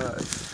much.